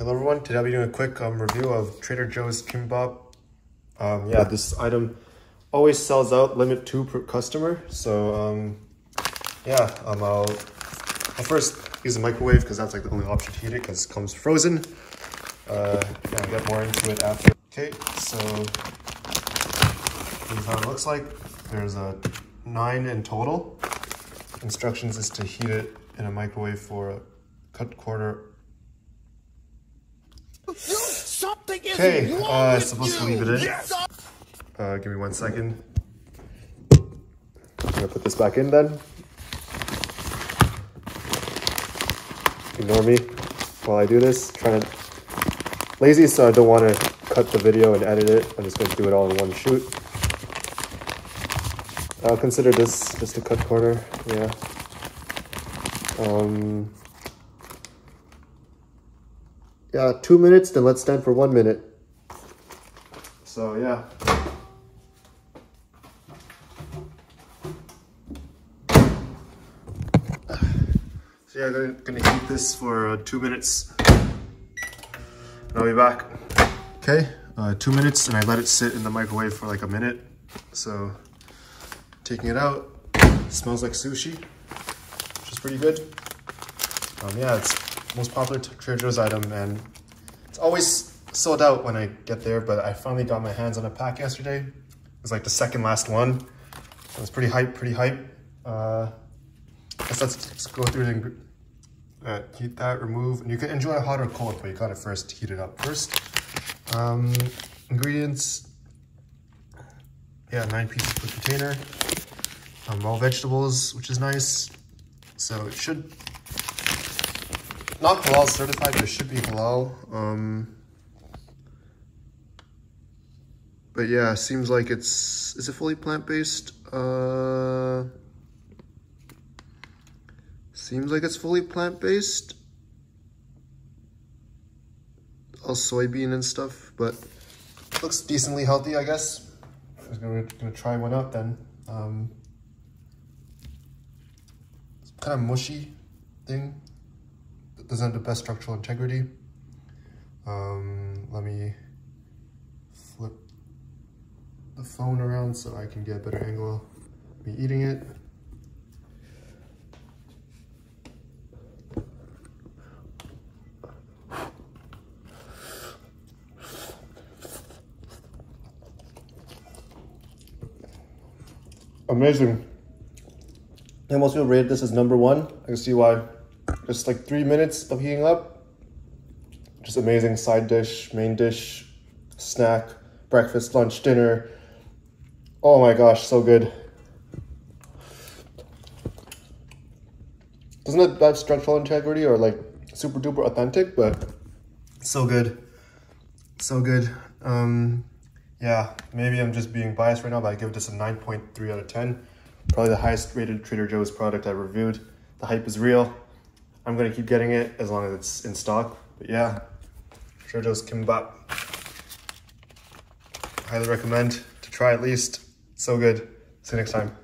Hello everyone, today I'll be doing a quick um, review of Trader Joe's Kimbap. Um, yeah, this item always sells out, limit two per customer. So um, yeah, um, I'll, I'll first use the microwave because that's like the only option to heat it because it comes frozen. Uh, yeah, I'll get more into it after. Okay, so is how it looks like. There's a nine in total. Instructions is to heat it in a microwave for a cut quarter Something is Okay, wrong uh, with supposed to leave it in. Yes. Uh, give me one second. I'm gonna put this back in then. Ignore me while I do this. Trying to lazy, so I don't want to cut the video and edit it. I'm just gonna do it all in one shoot. I'll consider this just a cut corner. Yeah. Um. Yeah, two minutes. Then let's stand for one minute. So yeah. So yeah, I'm gonna, gonna heat this for uh, two minutes. And I'll be back. Okay, uh, two minutes and I let it sit in the microwave for like a minute. So taking it out, it smells like sushi, which is pretty good. Um, yeah, it's most popular Trader Joe's item and it's always sold out when I get there, but I finally got my hands on a pack yesterday. It was like the second last one. It was pretty hype, pretty hype. Uh, guess let's, let's go through the ingre- uh, heat that, remove, and you can enjoy hot or cold, but you gotta first heat it up first. Um, ingredients, yeah, nine pieces per container. Um, raw vegetables, which is nice. So it should, not halal certified, but it should be halal. Um, but yeah, seems like it's, is it fully plant-based? Uh, seems like it's fully plant-based. All soybean and stuff, but looks decently healthy, I guess. I'm gonna, gonna try one out then. Um, it's kind of mushy thing. Doesn't have the best structural integrity. Um, let me flip the phone around so I can get a better angle of me eating it. Amazing. I most people rate this as number one. I can see why. Just like three minutes of heating up. Just amazing side dish, main dish, snack, breakfast, lunch, dinner. Oh my gosh, so good. Doesn't it have structural integrity or like super duper authentic, but so good. So good. Um, yeah, maybe I'm just being biased right now, but I give this a 9.3 out of 10. Probably the highest rated Trader Joe's product I reviewed. The hype is real. I'm gonna keep getting it as long as it's in stock. But yeah, Joe's Kimbap. Highly recommend to try at least. So good. See you next time.